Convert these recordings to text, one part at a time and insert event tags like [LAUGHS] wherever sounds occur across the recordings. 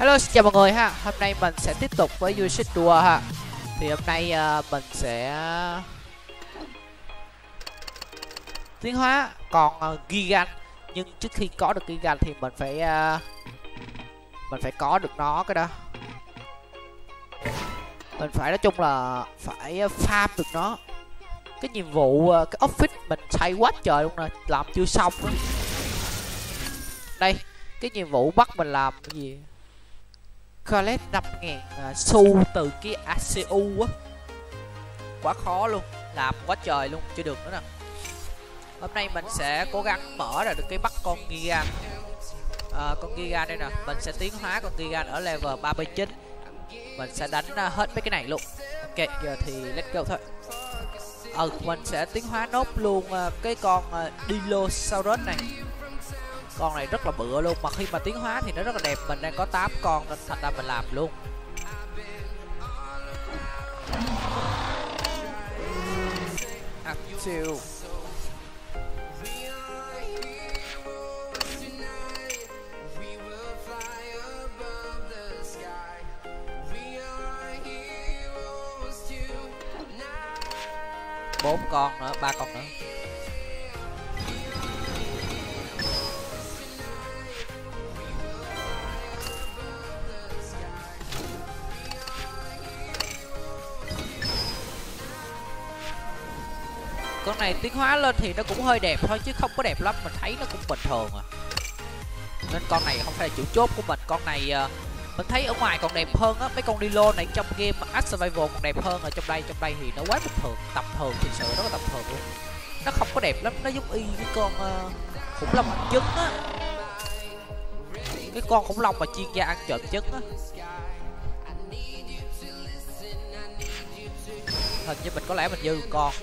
Hello xin chào mọi người ha. Hôm nay mình sẽ tiếp tục với Yushin Tour ha. Thì hôm nay uh, mình sẽ Tiến hóa còn ờ, uh, Gigan Nhưng trước khi có được Gigan thì mình phải uh, Mình phải có được nó cái đó. Mình phải nói chung là phải farm được nó. Cái nhiệm vụ, uh, cái office mình xây quá trời luôn nè Làm chưa xong đó. Đây, cái nhiệm vụ bắt mình làm cái gì? Collect 5 ngàn uh, xu từ cái ACU á. Quá khó luôn Làm quá trời luôn, chưa được nữa nè. Hôm nay mình sẽ cố gắng mở ra được cái bắt con giga à, Con giga đây nè Mình sẽ tiến hóa con giga ở level 39 Mình sẽ đánh uh, hết mấy cái này luôn. Ok, giờ thì let's go thôi. Ừ, mình sẽ tiến hóa nốt luôn uh, cái con à, uh, Dilophosaurus này con này rất là bựa luôn. Mà khi mà tiến hóa thì nó rất là đẹp. Mình đang có 8 con nên thành ra mình làm luôn. Siêu bốn con nữa, ba con nữa. Con này tiến hóa lên thì nó cũng hơi đẹp thôi chứ không có đẹp lắm mình thấy nó cũng bình thường à. Nên con này không phải là chủ chốt của mình con này uh, mình thấy ở ngoài còn đẹp hơn á mấy con Dilo này trong game Ark Survival còn đẹp hơn ở trong đây trong đây thì nó quá bình thường tầm thường thực sự rất là tầm thường luôn. Nó không có đẹp lắm nó giống y cái con uh, khủng long ăn trứng á. Cái con khủng long mà chuyên gia ăn trộm trứng á. Hình như mình có lẽ mình dư con.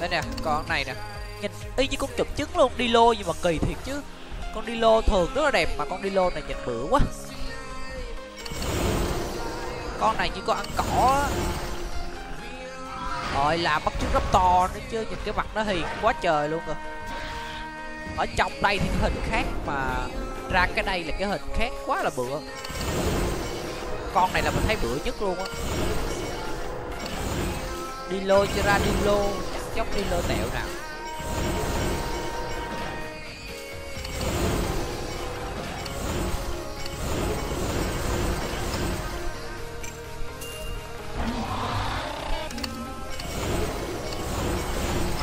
Đây nè, con này nè. Nhìn, y như con chụp trứng luôn, đi lô nhưng mà kỳ thiệt chứ. Con đi lô thường rất là đẹp mà con đi lô này nhìn bự quá. Con này như con ăn cỏ rồi là bắt chước rất to nữa chứ, nhìn cái mặt nó hiền quá trời luôn rồi. Ở trong đây thì cái hình khác mà ra cái đây là cái hình khác quá là bựa con này là mình thấy bựa nhất luôn á. Đi lô chưa ra đi lô chốc đi lô tẹo nào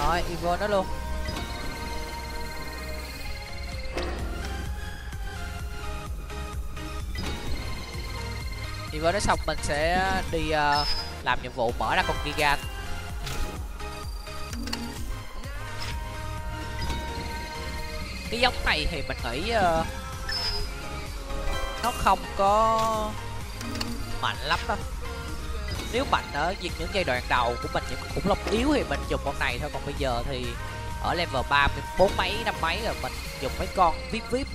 rồi Ivo nó luôn. Ivo nó xong mình sẽ đi uh, làm nhiệm vụ mở ra con Giga cái giống này thì mình nghĩ uh, nó không có mạnh lắm đâu nếu mạnh ở những giai đoạn đầu của mình những khủng long yếu thì mình dùng con này thôi. Còn bây giờ thì ở level ba bốn mấy năm mấy rồi mình dùng mấy con vip vip.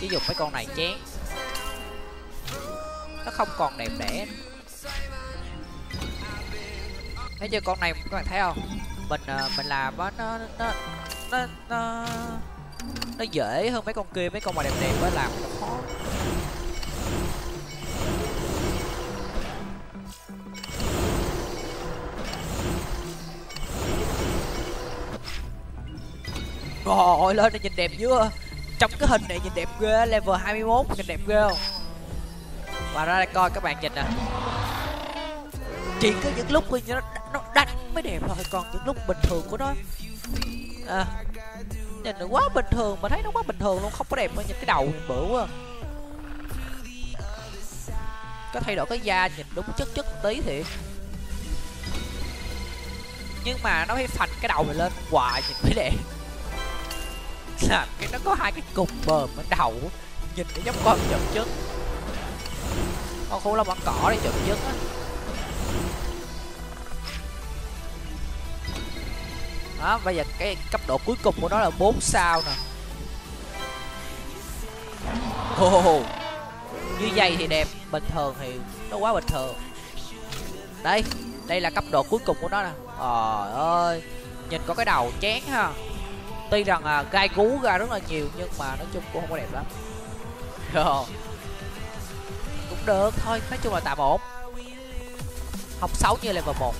Chỉ dùng mấy con này chén nó không còn đẹp đẽ. Thấy chưa con này các bạn thấy không? Mình ờ, mình làm nó nó nó nó nó dễ hơn mấy con kia mấy con mà đẹp đẹp mới làm nó khó. Ơi lên đây nhìn đẹp chưa? Trong cái hình này nhìn đẹp ghê level 21 nhìn đẹp ghê không? Và ra đây coi các bạn nhìn nè. Chỉ có những lúc khi nó nó đánh mới đẹp thôi còn những lúc bình thường của nó. À, nhìn nó quá bình thường mà thấy nó quá bình thường luôn, không có đẹp nhìn cái đầu nhìn bự quá. Có thay đổi cái da nhìn đúng chất chất tí thì nhưng mà nó phải phành cái đầu này lên hoài nhìn mới đẹp. [LAUGHS] Làm cái nó có hai cái cục bờm ở đầu, nhìn nó giống con chậm trứng con khủng lông ăn cỏ đi chậm trứng á. Đó bây giờ cái cấp độ cuối cùng của nó là 4 sao nè. Oh, như vậy thì đẹp bình thường thì nó quá bình thường. Đây đây là cấp độ cuối cùng của nó nè. Trời ơi nhìn có cái đầu chén ha. Tuy rằng à, gai cú ra rất là nhiều nhưng mà nói chung cũng không có đẹp lắm. Rồi. Cũng được thôi nói chung là tạm ổn. Không xấu như level một.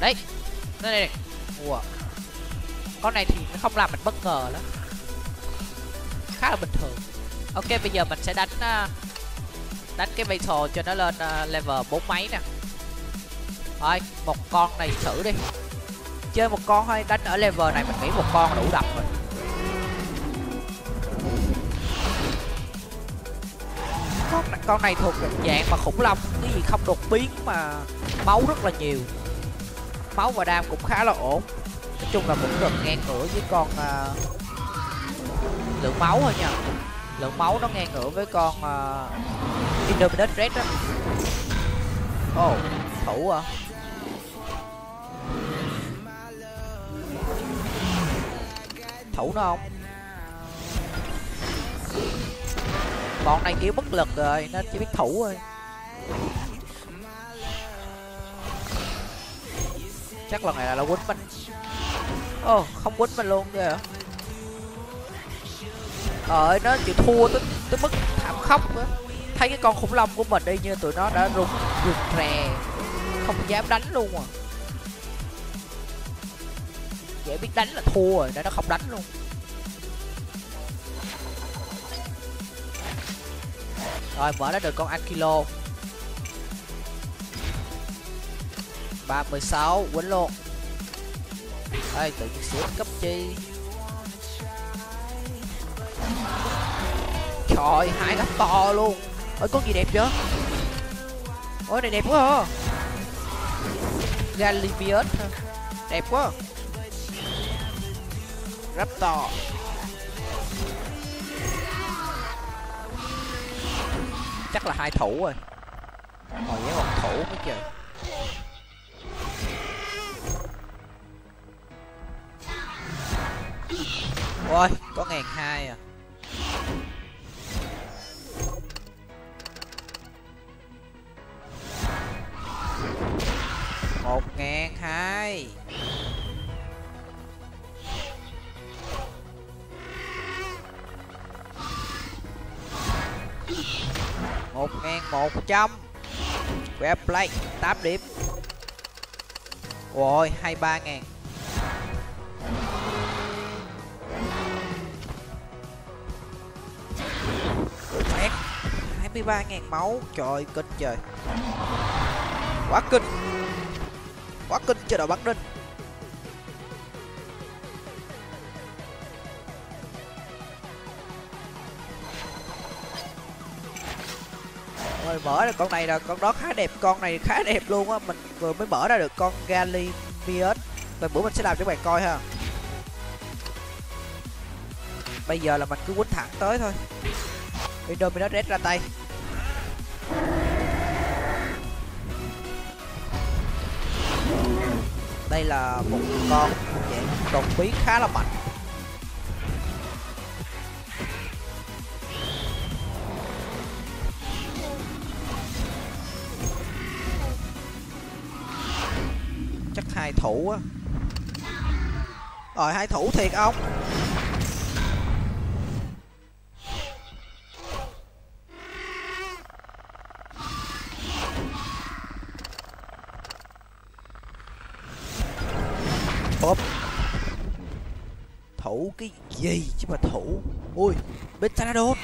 Đấy. Đây này, này. Ủa. con này thì nó không làm mình bất ngờ lắm. Khá là bình thường. Ok bây giờ mình sẽ đánh à, đánh cái battle cho nó lên à, level bốn mấy nè. Thôi một con này thử đi. Chơi một con thôi đánh ở level này mình nghĩ một con đủ đập rồi. Con con này thuộc dạng mà khủng long cái gì không đột biến mà máu rất là nhiều máu và đam cũng khá là ổn. Nói chung là cũng gần ngang ngửa với con uh, lượng máu thôi nha. Lượng máu nó ngang ngửa với con uh, Indominus Red đó ồ oh, thủ à. Thủ nó không? Con này kiểu bất lực rồi nó chỉ biết thủ thôi. Chắc lần này là nó quấn mình. Ồ oh, không quấn mình luôn kìa. Ờ nó chịu thua tới tới mức thảm khốc á thấy cái con khủng long của mình đi như tụi nó đã rụt rụt rè. Không dám đánh luôn à. Dễ biết đánh là thua rồi nên nó không đánh luôn. Rồi mở ra được con akilo. 36 quýnh luôn đây, tự nhiên xỉu cấp chi. Trời, hai gấp to luôn. Ôi, con gì đẹp chưa ôi, này đẹp quá à. Galibius đẹp quá. Raptor. Chắc là hai thủ rồi. Hồi với một thủ mới chơi. Ôi, có ngàn hai à. Một ngàn hai. Một ngàn một trăm. Web play, tám điểm. Ôi hai ba ngàn. 23.000 máu. Trời, kinh trời. Quá kinh. Quá kinh cho đội bắn đinh rồi mở ra con này là con đó khá đẹp, con này khá đẹp luôn á. Mình vừa mới mở ra được con galimius và bữa mình sẽ làm cho các bạn coi ha. Bây giờ là mình cứ quýnh thẳng tới thôi. Indominus Red ra tay. Đây là một con dạng đột biến khá là mạnh. Chắc hai thủ á. Rồi, hai thủ thiệt ông Ốp Thủ cái gì chứ mà thủ? Ui Betanadon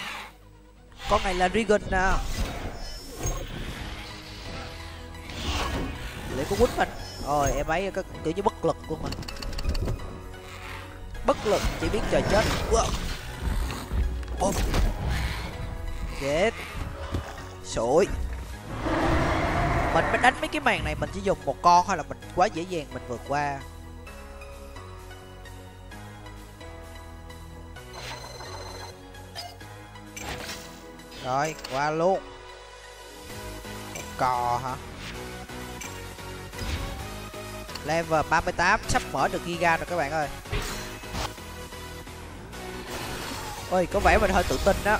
Con này là Regan nè Để có quýnh mình Rồi, em ấy có kiểu như bất lực luôn mà. Bất lực chỉ biết chờ chết. Wow. Ốp Chết. Sủi. Mình mới đánh mấy cái màn này mình chỉ dùng một con hay là mình quá dễ dàng mình vượt qua. Rồi, qua luôn. Cò hả? Level 38 Sắp mở được Giga rồi các bạn ơi. Ôi có vẻ mình hơi tự tin đó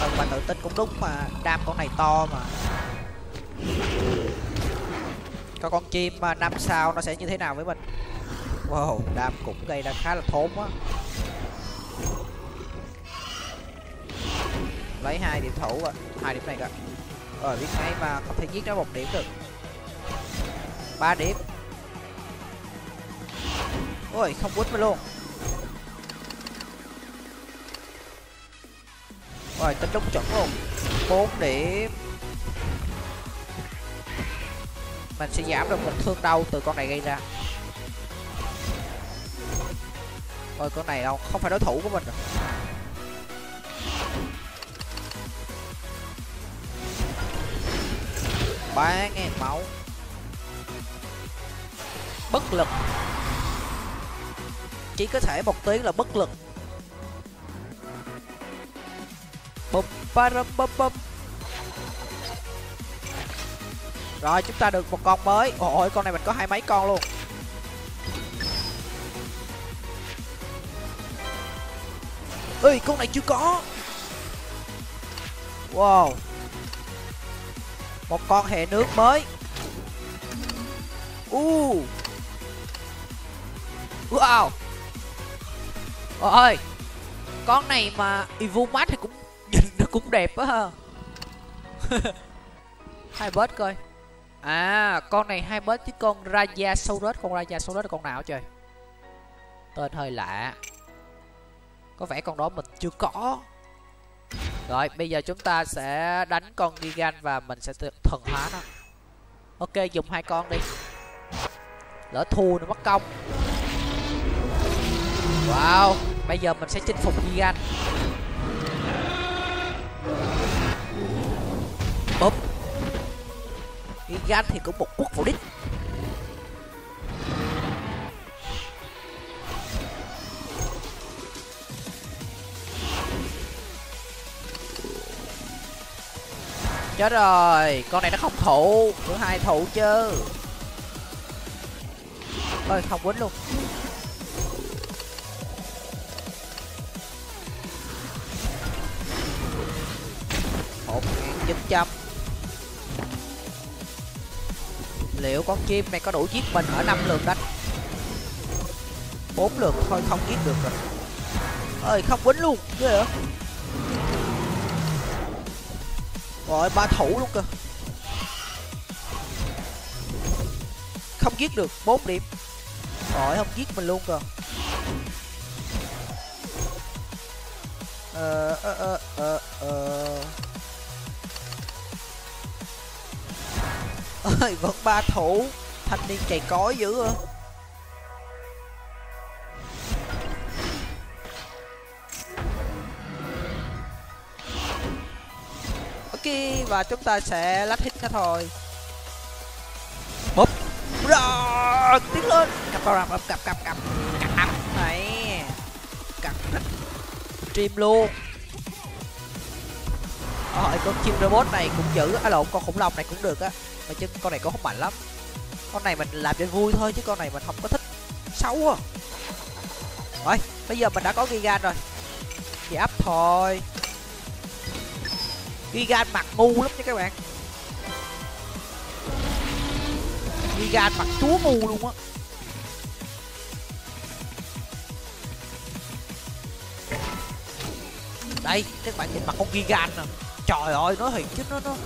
ừ ờ, mà tự tin cũng đúng mà đam con này to mà. Có con chim à, năm sao nó sẽ như thế nào với mình? Wow đam cũng gây ra khá là thốn á lấy hai điểm thủ à hai điểm này cả rồi, biết ngay mà không thể giết nó một điểm được. Ba điểm. Ôi, không quýt mà luôn. Rồi tính đúng chuẩn luôn. Bốn điểm. Mình sẽ giảm được một thương đau từ con này gây ra. Ôi, con này đâu, không phải đối thủ của mình rồi. Ba ngàn máu. Bất lực. Chỉ có thể một tiếng là bất lực. Bum param bum bum rồi, chúng ta được một con mới. Ôi con này mình có hai mấy con luôn. Ơi con này chưa có. Wow một con hệ nước mới. U. Uh. wow ôi con này mà Evomat thì cũng [LAUGHS] nhìn nó cũng đẹp á ha. [LAUGHS] Hai bớt coi. À con này hai bớt chứ con Raja Saurus con Raja Saurus là con nào trời? Tên hơi lạ. Có vẻ con đó mình chưa có rồi, bây giờ chúng ta sẽ đánh con Gigan và mình sẽ thần hóa nó. Ok, dùng hai con đi. Lỡ thua nó mất công. Wow, bây giờ mình sẽ chinh phục Gigan. Búp Gigan thì cũng một quốc vô đích. Chết rồi, con này nó không thụ thứ hai thụ chứ. Ơi không quýnh luôn. Một ngàn chín trăm liệu con chim này có đủ giết mình ở năm lượt đánh? Bốn lượt thôi, không giết được rồi. Ơi không quýnh luôn, ghê hả rồi, ba thủ luôn cơ. Không giết được 4 điểm. Rồi, không giết mình luôn cơ. Ờ ờ ờ ờ ờ. Ơi vẫn ba thủ. Thanh niên chày cói dữ à và chúng ta sẽ lách hit nó thôi. Búp rồi tiến lên. Cặp cặp cặp cặp cặp cặp cặp. Này cặp stream luôn. Rồi con chim robot này cũng giữ á lộn con khủng long này cũng được á. Mà chứ con này cũng không mạnh lắm. Con này mình làm cho vui thôi chứ con này mình không có thích. Xấu à. Rồi bây giờ mình đã có gigan rồi. Thì ấp thôi Gigan mặt ngu lắm nha các bạn. Gigan mặt chúa ngu luôn á. Đây, các bạn nhìn mặt con Gigan nè. Trời ơi, nó thiệt chứ nó nó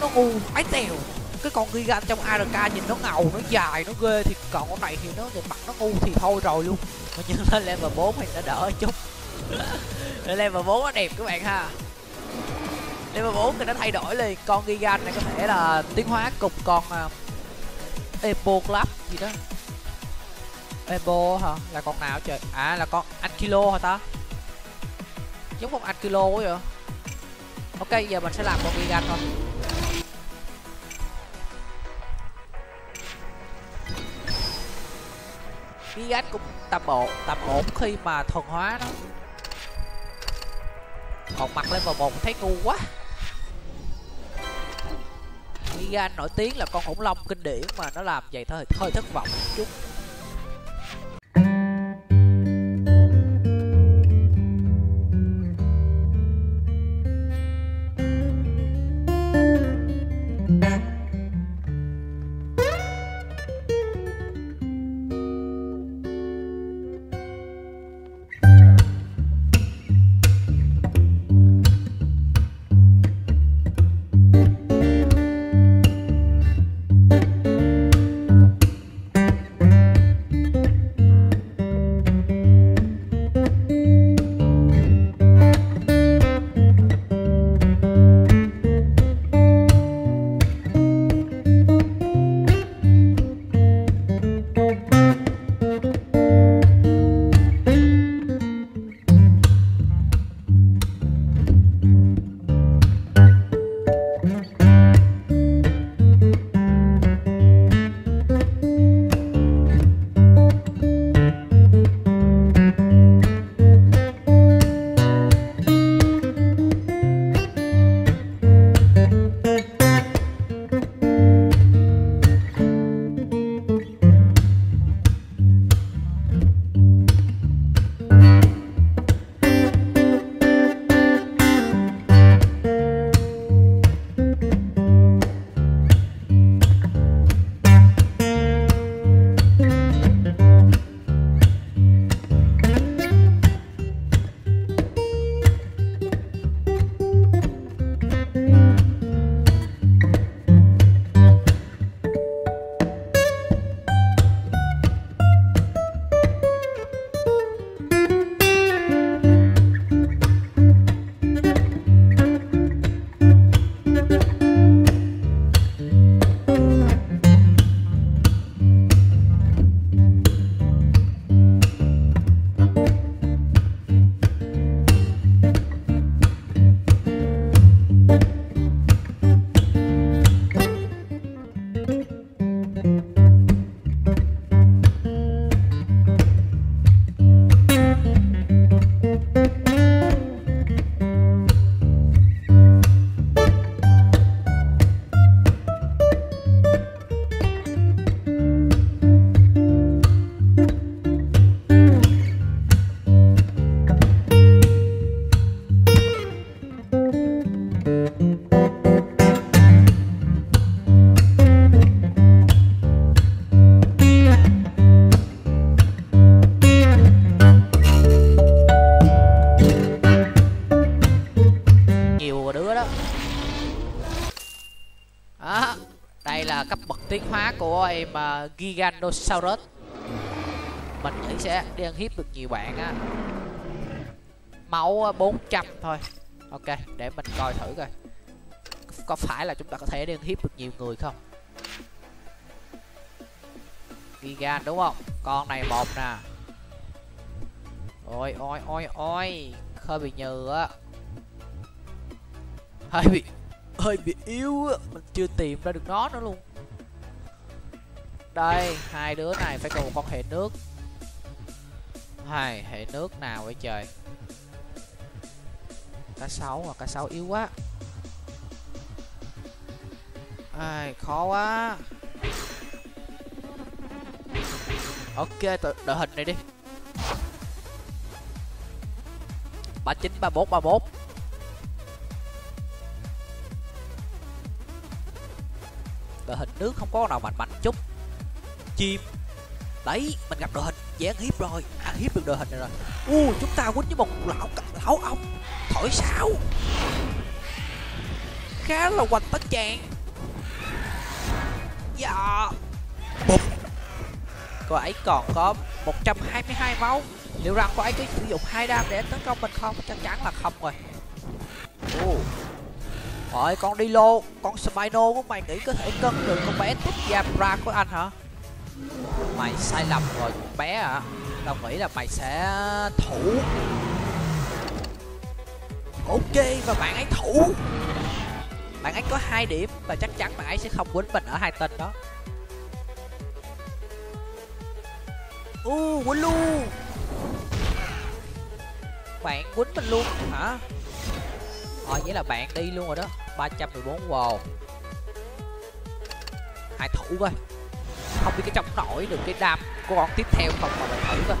nó ngu ái tèo. Cái con Gigan trong ARK nhìn nó ngầu, nó dài, nó ghê thì còn con này thì nó nhìn mặt nó ngu thì thôi rồi luôn. Mà nhưng lên level 4 thì nó đỡ chút. Lên [LAUGHS] level 4 nó đẹp các bạn ha level 4 thì nó thay đổi liền. Con gigan này có thể là tiến hóa cùng con uh, à, epo club gì đó. Epo hả? Là con nào trời? À là con Akilo hả ta? Giống con Akilo quá vậy. Ok giờ mình sẽ làm con gigan thôi. Gigan cũng tầm bộ tầm ổn khi mà thuần hóa đó. Còn mặt lên vào một thấy ngu quá. Gigan nổi tiếng là con khủng long kinh điển mà nó làm vậy thôi, hơi thất vọng chút. Đây là cấp bậc tiến hóa của em uh, Giganosaurus. Mình nghĩ sẽ đi ăn hiếp được nhiều bạn á. Máu à, 400 thôi. Ok để mình coi thử coi. Có phải là chúng ta có thể đi ăn hiếp được nhiều người không? Gigan đúng không? Con này một nè. Ôi ôi ôi ôi. Hơi bị nhừ á. Hơi bị hơi bị yếu mình chưa tìm ra được nó nữa luôn. Đây, hai đứa này phải cầu một con hệ nước. Hai hệ nước nào vậy trời? Cá sấu à cá sấu yếu quá. Ai, khó quá. Ok đội hình này đi. ba chín, ba bốn ba bốn. Đội hình nước không có nào mạnh mạnh chút. Chim. Đấy, mình gặp đội hình. Dễ ăn hiếp rồi. Ăn hiếp được đội hình này rồi. U, chúng ta quýnh với một lão lão ông. Thổi sáo. Khá là hoành tất chàng. Dạ. Bụp. cô ấy còn có 122 máu. Liệu rằng cô ấy có sử dụng hai đam để tấn công mình không? Chắc chắn là không rồi. Uh. Rồi con đi lô. Con Spino của mày nghĩ có thể cân được con bé tiếp Yabra của anh hả? Mày sai lầm rồi bé à. Tao nghĩ là mày sẽ thủ. Ok và bạn ấy thủ. Bạn ấy có hai điểm Và chắc chắn bạn ấy sẽ không quýnh mình ở hai tên đó. U uh, quýnh luôn. Bạn quýnh mình luôn hả? Ờ vậy là bạn đi luôn rồi đó. 314 wow. Hai thủ coi. Không biết cái chống nổi được cái đam của con tiếp theo không mà mình thử coi.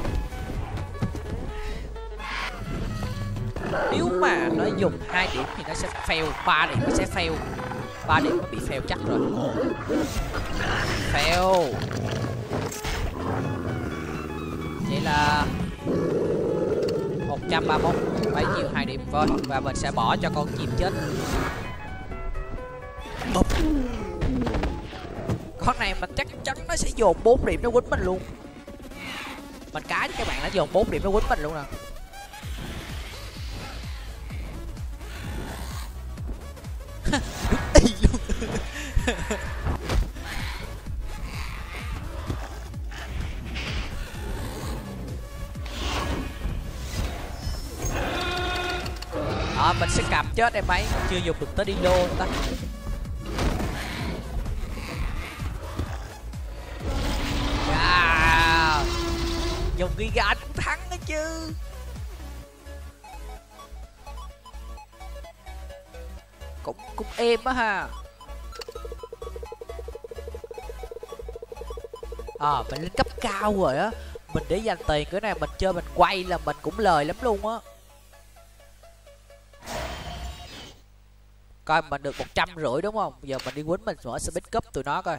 Nếu mà nó dùng hai điểm thì nó sẽ fail, ba điểm nó sẽ fail. Ba điểm nó bị fail chắc rồi. Fail. Vậy là 131 bấy nhiêu hai điểm thôi và mình sẽ bỏ cho con chim chết. Con này mình chắc chắn nó sẽ dồn 4 điểm nó quýnh mình luôn. Mình cái các bạn nó dồn 4 điểm nó quýnh mình luôn nè đúng y luôn à, mình sẽ cầm chết em ấy chưa dùng được tới đi đô ta. Gà anh cũng thắng đó chứ. Cũng cũng êm á ha. À mình lên cấp cao rồi á. Mình để dành tiền cái này mình chơi mình quay là mình cũng lời lắm luôn á. Coi mình được một trăm rưỡi đúng không? Giờ mình đi quýnh mình mở speed cup tụi nó coi.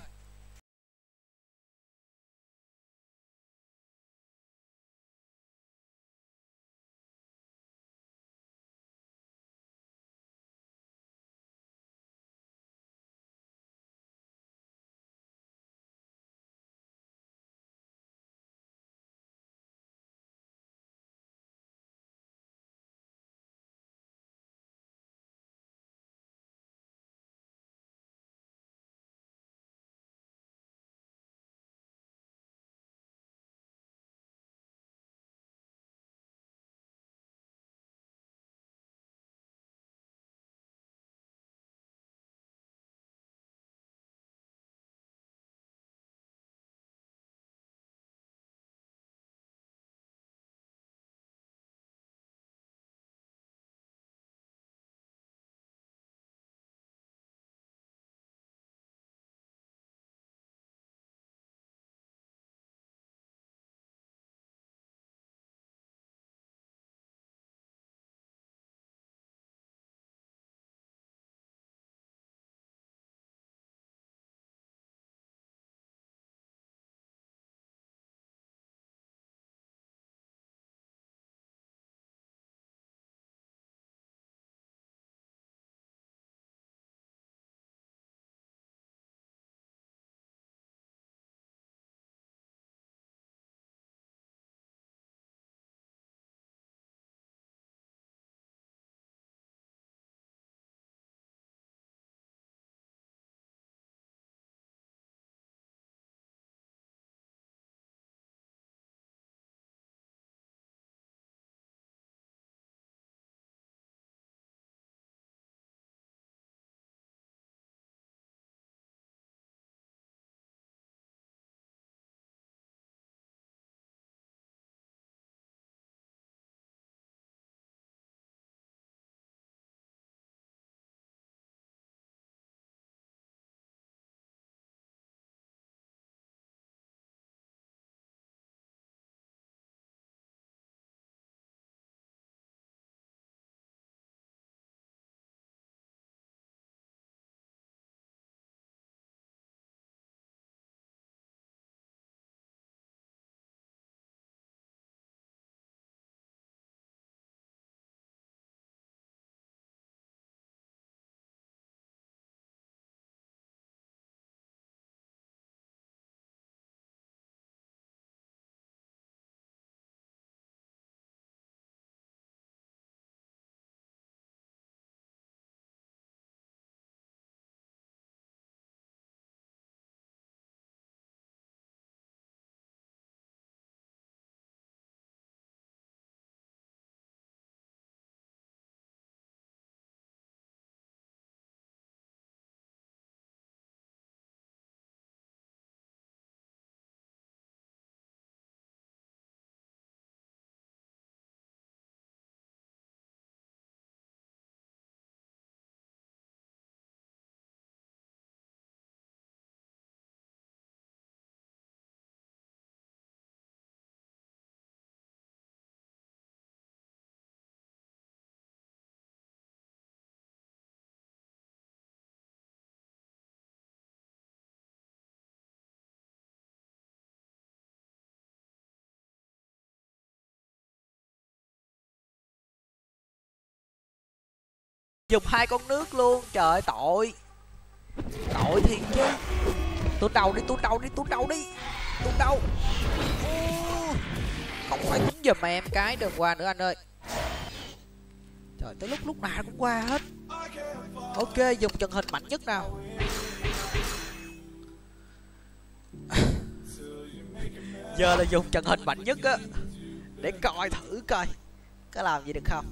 Dùng hai con nước luôn, trời ơi tội. Tội thiệt chứ. Tuôn đầu đi tuôn đầu đi tuôn đầu đi. Tuôn đầu không phải cúng giùm em cái đừng qua nữa anh ơi. Trời, tới lúc lúc nào cũng qua hết. Ok, dùng trận hình mạnh nhất nào. [LAUGHS] Giờ là dùng trận hình mạnh nhất á. Để coi thử coi. Có làm gì được không?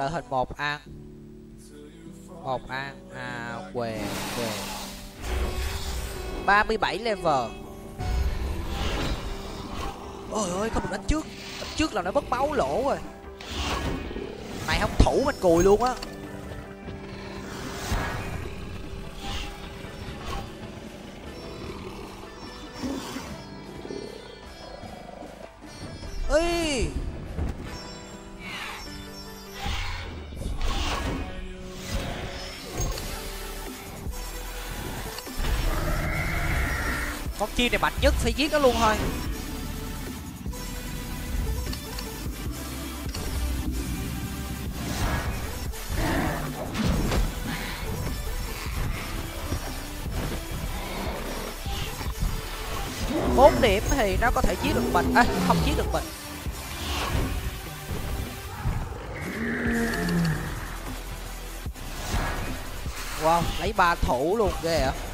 Đội hình một ăn một ăn à què què 37 level. Ôi ơi không được đánh trước. Đánh trước là nó mất máu lỗ rồi. Này không thủ mình cùi luôn á. Ơi chi này mạnh nhất phải giết nó luôn thôi. Bốn điểm thì nó có thể giết được mình. À không giết được mình. Wow, lấy ba thủ luôn, ghê ạ à.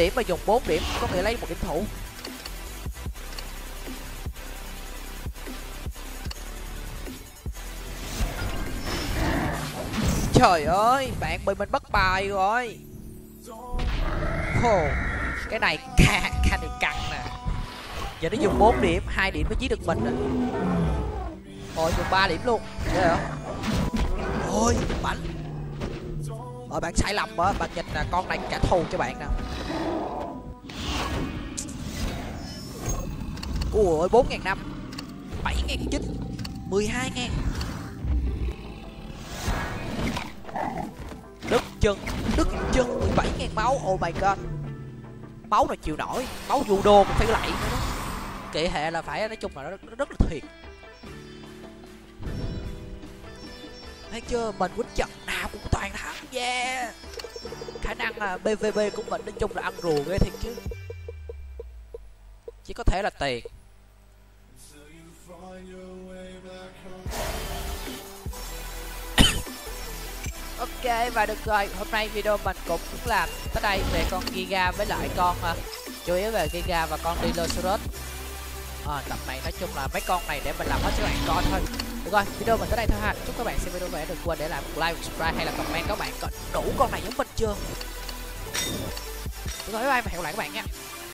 Điểm mà dùng 4 điểm có nghĩa lấy một điểm thủ. Trời ơi bạn bị mình bất bài rồi. Hồ, cái này [LAUGHS] ca ca này căng nè. Giờ nó dùng 4 điểm hai điểm mới giết được mình nè. Ôi dùng ba điểm luôn. Ghê hả ôi bánh ở bạn sai lầm á bạn nhìn là con này trả thù cho bạn nè. Ui bốn ngàn năm. bảy ngàn chín mười hai ngàn. Đứt chân đứt chân 17 ngàn máu. Oh my god. Máu là chịu nổi máu judo cũng phải lạy nữa đó. Kệ hệ là phải nói chung là nó rất, rất là thiệt. Thấy chưa? Mình quýnh trận cũng toàn thắng yeah. Khả năng là bvb của mình nói chung là ăn rùa ghê thiệt chứ. Chỉ có thể là tiền. [COUGHS] Ok và được rồi. Hôm nay video mình cũng làm tới đây về con giga với lại con uh, chủ yếu về giga và con Dilosaurus à, ờ, tập này nói chung là mấy con này để mình làm hết sức bạn con thôi được rồi, video mình tới đây thôi ha. Chúc các bạn xem video về đừng quên để lại một like, một subscribe hay là comment. Các bạn có đủ con này giống mình chưa? Được rồi, bye bye và hẹn gặp lại các bạn nha.